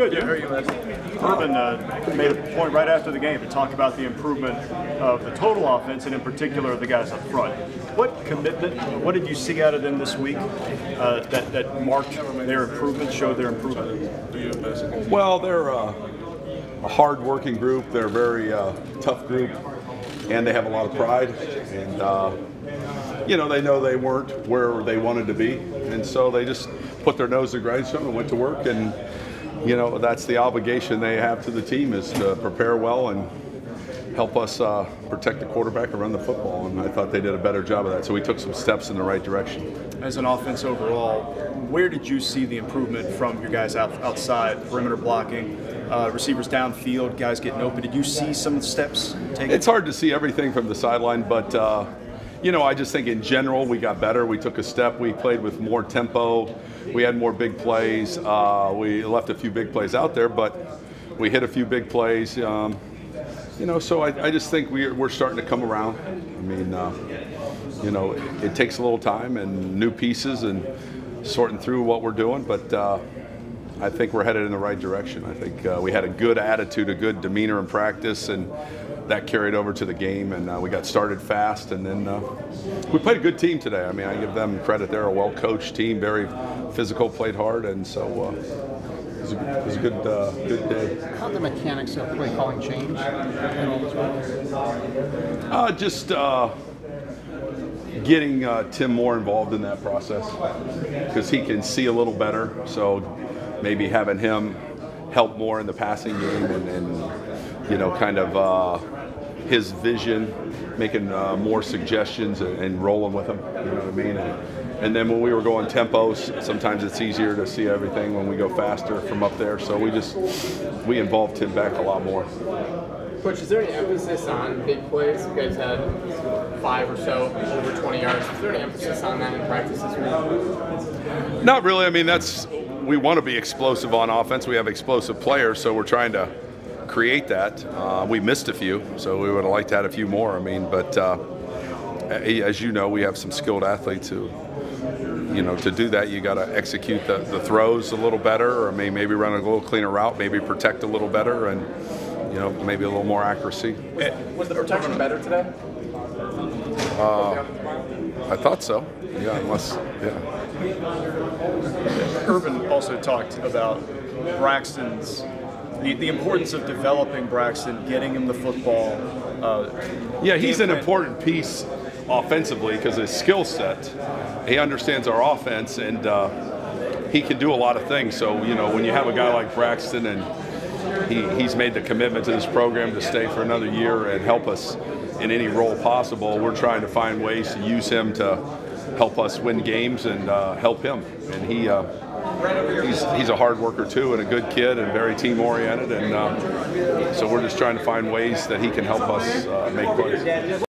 Good. Yeah. Urban uh, made a point right after the game to talk about the improvement of the total offense and in particular the guys up front. What commitment, what did you see out of them this week uh, that, that marked their improvement, showed their improvement? Well, they're uh, a hard-working group. They're a very uh, tough group, and they have a lot of pride. And uh, you know, they know they weren't where they wanted to be, and so they just put their nose to the grindstone and went to work. And you know, that's the obligation they have to the team is to prepare well and help us uh, protect the quarterback and run the football. And I thought they did a better job of that. So we took some steps in the right direction. As an offense overall, where did you see the improvement from your guys out, outside, perimeter blocking, uh, receivers downfield, guys getting open? Did you see some steps taken? It's hard to see everything from the sideline, but. Uh, you know, I just think in general we got better. We took a step. We played with more tempo. We had more big plays. Uh, we left a few big plays out there, but we hit a few big plays. Um, you know, so I, I, just think we're, we're starting to come around. I mean, uh, you know, it, it, takes a little time and new pieces and sorting through what we're doing, but uh, I think we're headed in the right direction. I think uh, we had a good attitude, a good demeanor in practice, and that carried over to the game, and uh, we got started fast. And then uh, we played a good team today. I mean, I give them credit. They're a well-coached team, very physical, played hard, and so uh, it was a, it was a good, uh, good day. How the mechanics of play calling change? Uh, just uh, getting Tim more involved in that process because he can see a little better. So maybe having him help more in the passing game and, and you know, kind of his vision, making uh, more suggestions and, and, rolling with him. You know what I mean? And, and, then when we were going tempos, sometimes it's easier to see everything when we go faster from up there. So we just we involved him back a lot more. Coach, is there any emphasis on big plays? You guys had five or so over 20 yards. Is there any emphasis on that in practice this week? Not really. I mean, that's we want to be explosive on offense. We have explosive players, so we're trying to create that. Uh, we missed a few, so we would have liked to have a few more. I mean, but uh, as you know, we have some skilled athletes who, you know, to do that, you got to execute the, the, throws a little better, or maybe, maybe run a little cleaner route, maybe protect a little better, and you know, maybe a little more accuracy. Was the protection better today? Uh, I thought so. Yeah, unless yeah. Urban also talked about Braxton's the, the importance of developing Braxton, getting him the football. Uh, yeah, he's an important piece offensively because his skill set, he understands our offense and uh, he can do a lot of things. So, you know, when you have a guy like Braxton and he, he's made the commitment to this program to stay for another year and help us in any role possible, we're trying to find ways to use him to help us win games and uh, help him. And he, uh, he's he's a hard worker too, and a good kid, and very team oriented. And uh, so we're just trying to find ways that he can help us uh, make plays.